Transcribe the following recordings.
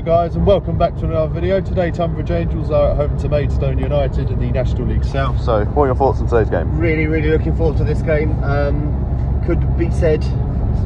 Hello guys and welcome back to another video. Today Tonbridge Angels are at home to Maidstone United in the National League South. So what are your thoughts on today's game? Really, really looking forward to this game. Um, could be said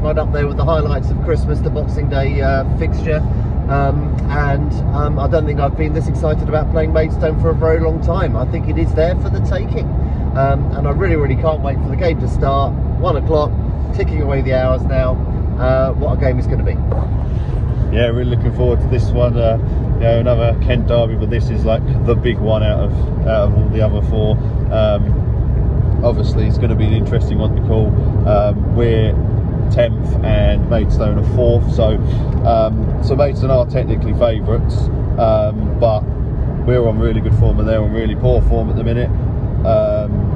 right up there with the highlights of Christmas, the Boxing Day uh, fixture. Um, and um, I don't think I've been this excited about playing Maidstone for a very long time. I think it is there for the taking. Um, and I really, really can't wait for the game to start. One o'clock, ticking away the hours now. Uh, what a game it's going to be. Yeah, really looking forward to this one. Uh, you know, another Kent derby, but this is like the big one out of out of all the other four. Um, obviously, it's going to be an interesting one to call. Um, we're 10th and Maidstone are 4th, so um, so Maidstone are technically favourites, um, but we're on really good form and they're on really poor form at the minute. Um,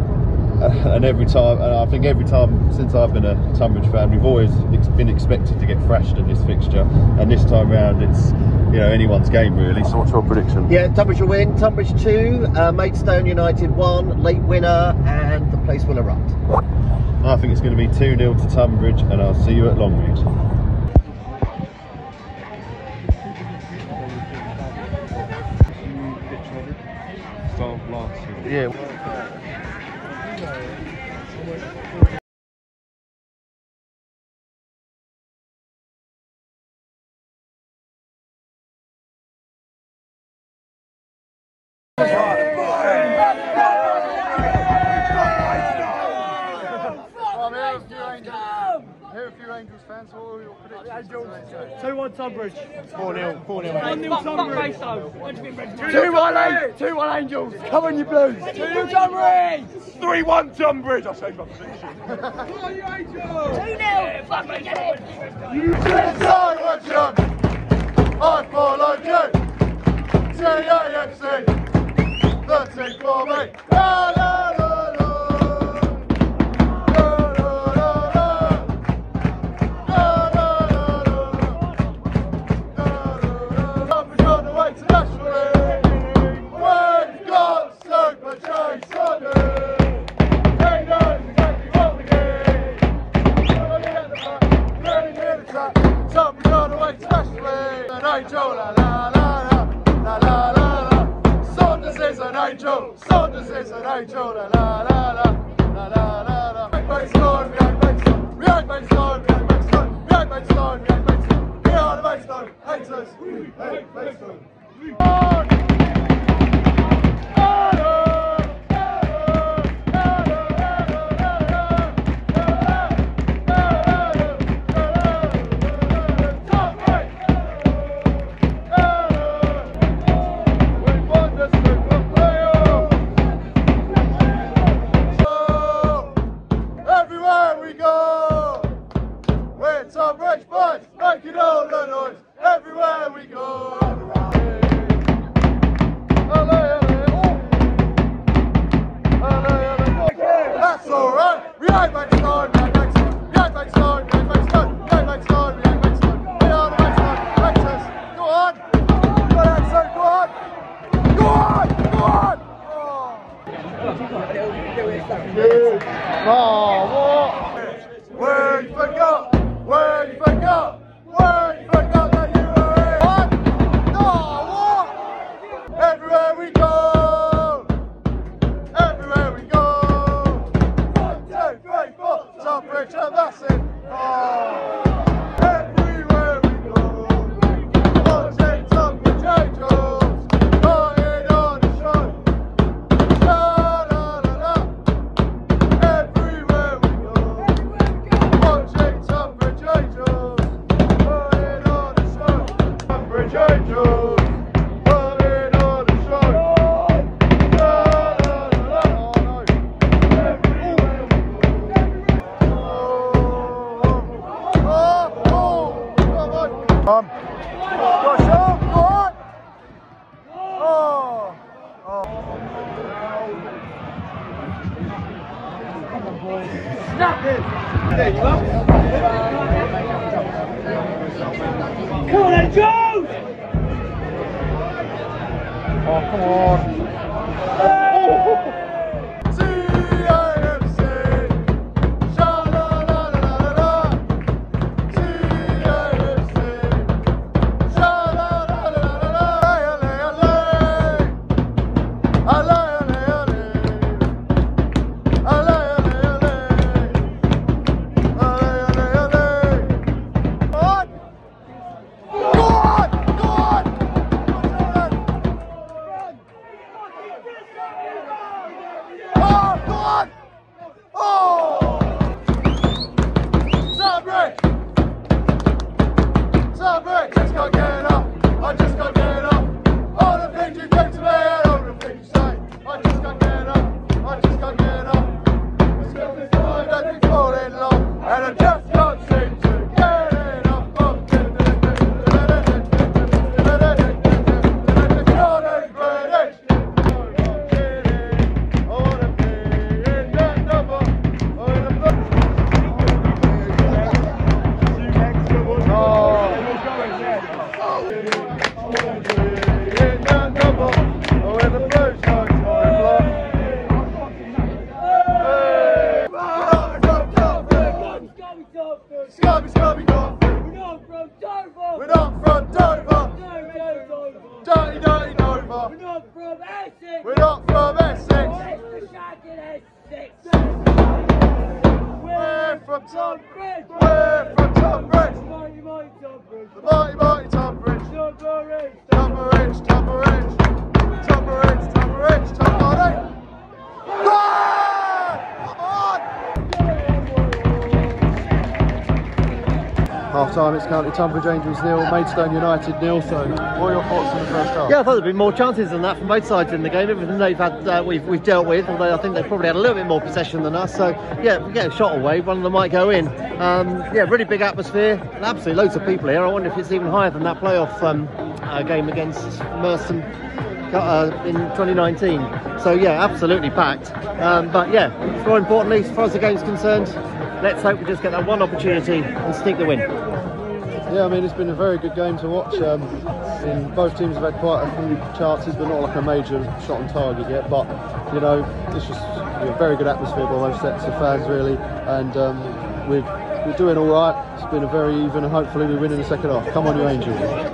and every time, and I think every time since I've been a Tonbridge fan, we've always ex been expected to get thrashed in this fixture. And this time round, it's you know anyone's game really. So what's your prediction? Yeah, Tonbridge will win. Tonbridge two, uh, Maidstone United one, late winner, and the place will erupt. I think it's going to be 2 0 to Tonbridge, and I'll see you at Longmead. Yeah. 1 Tonbridge. 4 0. 4 0. 1 0 Tonbridge. 2 1 Angels! 2 1 Angels! Come on, you blues! 2 0 Tonbridge! 3 1 Tonbridge! I'll change my prediction. Inside what you I follow you. TAFC. The team for me. La la la alright. We Oh, come on. TAFC. Half time, it's currently Tonbridge Angels nil, Maidstone United nil. So, what are your thoughts on the first half? Yeah, I thought there'd be more chances than that from both sides in the game. Everything they've had, uh, we've, we've dealt with. Although I think they've probably had a little bit more possession than us. So yeah, we get a shot away, one of them might go in. Um, yeah, really big atmosphere. Absolutely loads of people here. I wonder if it's even higher than that playoff um, uh, game against Merstham uh, in 2019. So yeah, absolutely packed. Um, but yeah, more importantly, as far as the game's concerned, let's hope we just get that one opportunity and sneak the win. Yeah, I mean, it's been a very good game to watch. Um, both teams have had quite a few chances, but not like a major shot on target yet. But, you know, it's just a very good atmosphere by both sets of fans, really. And um, we're, we're doing all right. It's been a very even, and hopefully we win in the second half. Come on, you Angels.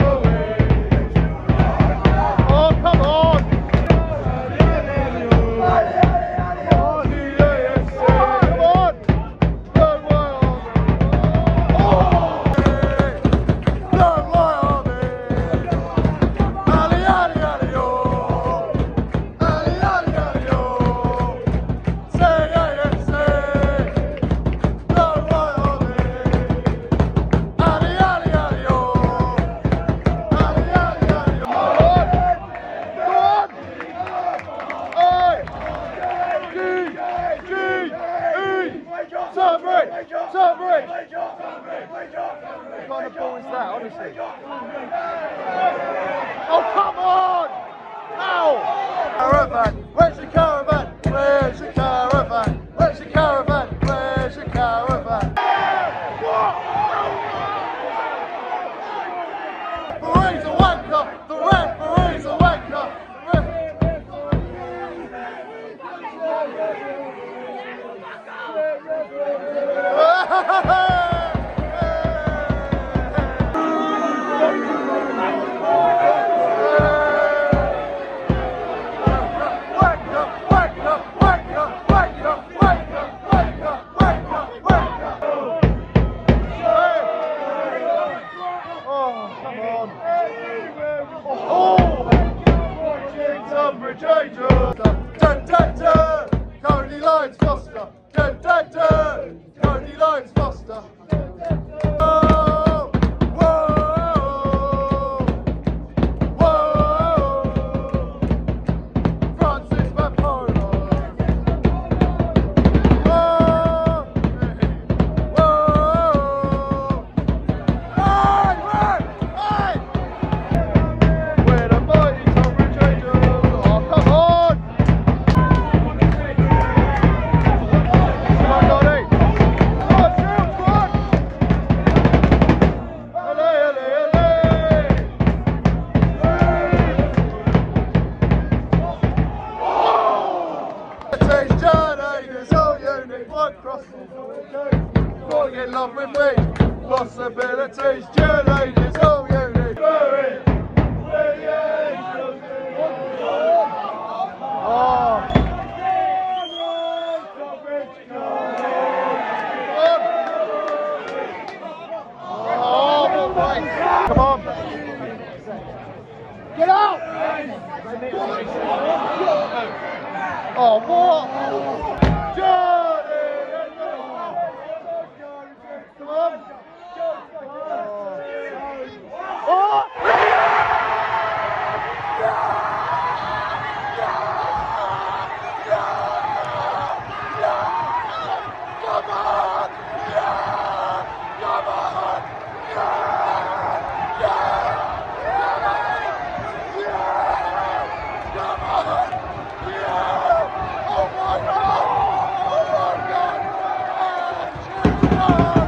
Cody Lyons Foster! Cody possibilities, generated. We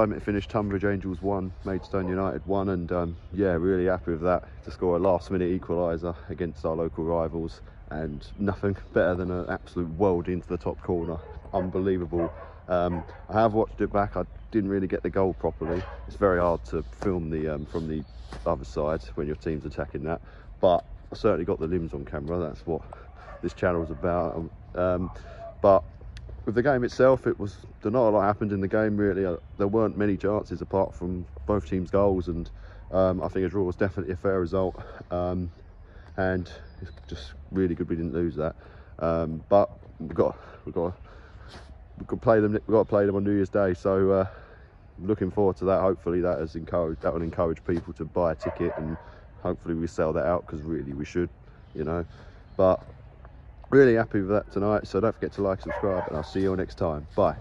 time, it finished Tonbridge Angels 1, Maidstone United 1, and um, yeah, really happy with that to score a last minute equaliser against our local rivals. And nothing better than an absolute world into the top corner. Unbelievable. Um, I have watched it back, I didn't really get the goal properly. It's very hard to film the um, from the other side when your team's attacking that, but I certainly got the limbs on camera, that's what this channel is about. Um, but with the game itself, it was not a lot happened in the game really. Uh, There weren't many chances apart from both teams' goals, and um, I think a draw was definitely a fair result. Um, and it's just really good we didn't lose that. Um, but we've got we've got we've got play them. We've got to play them on New Year's Day. So uh, looking forward to that. Hopefully that has encouraged that will encourage people to buy a ticket, and hopefully we sell that out because really we should, you know. But really happy with that tonight. So don't forget to like, subscribe, and I'll see you all next time. Bye.